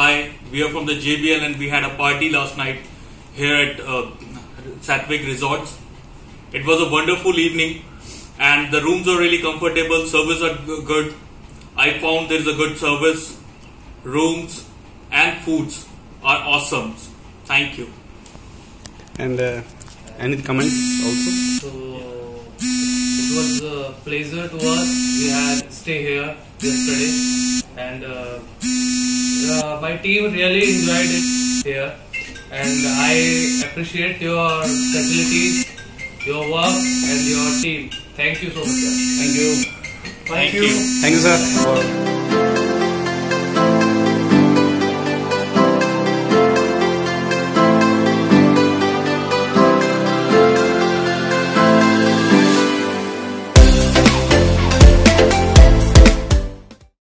hi, we are from the JBL and we had a party last night here at uh, Satvik Resorts. It was a wonderful evening and the rooms are really comfortable, service are good. I found there is a good service, rooms and foods are awesome. Thank you. And uh, any comments also? So it was a pleasure to us. We had stay here yesterday, and uh, uh, my team really enjoyed it here. And I appreciate your facilities, your work, and your team. Thank you so much. Sir. Thank you. Thank you. Thank you, sir.